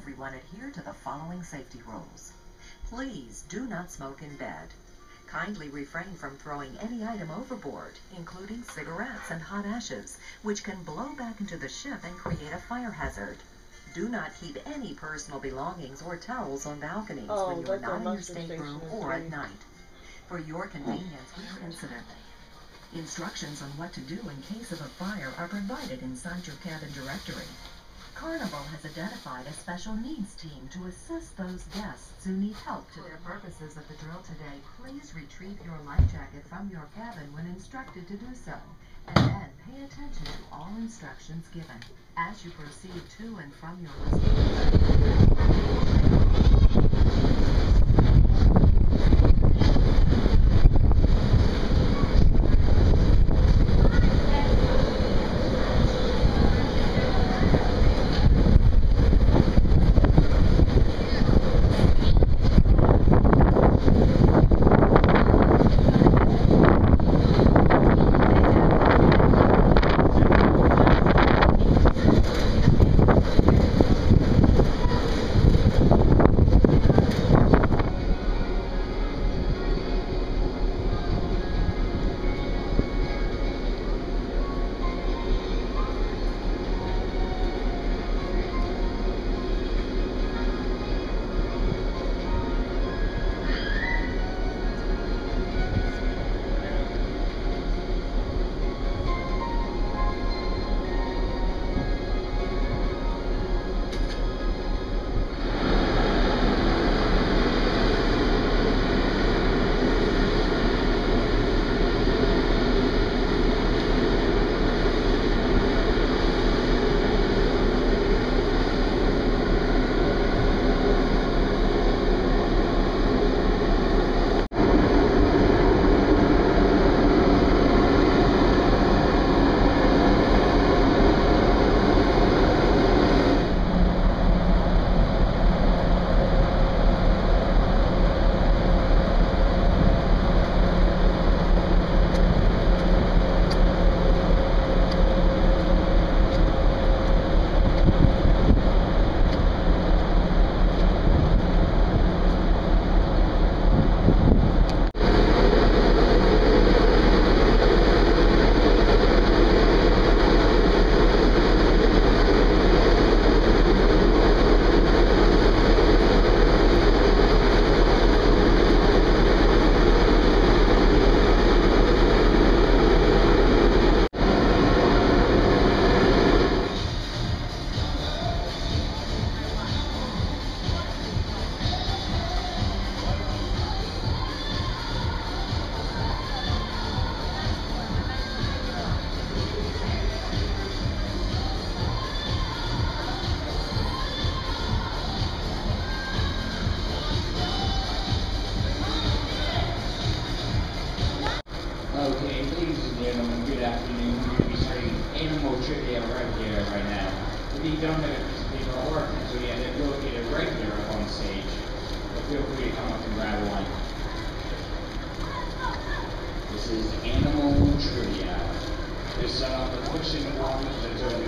everyone adhere to the following safety rules. Please do not smoke in bed. Kindly refrain from throwing any item overboard, including cigarettes and hot ashes, which can blow back into the ship and create a fire hazard. Do not keep any personal belongings or towels on balconies Oh, when you are not in your stateroom or at night. For your convenience, we incident. Instructions on what to do in case of a fire are provided inside your cabin directory. Carnival has identified a special needs team to assist those guests who need help to their purposes of the drill today. Please retrieve your life jacket from your cabin when instructed to do so, and then pay attention to all instructions given. As you proceed to and from your Okay, grab one. This is animal trivia. There's uh, the that's a good to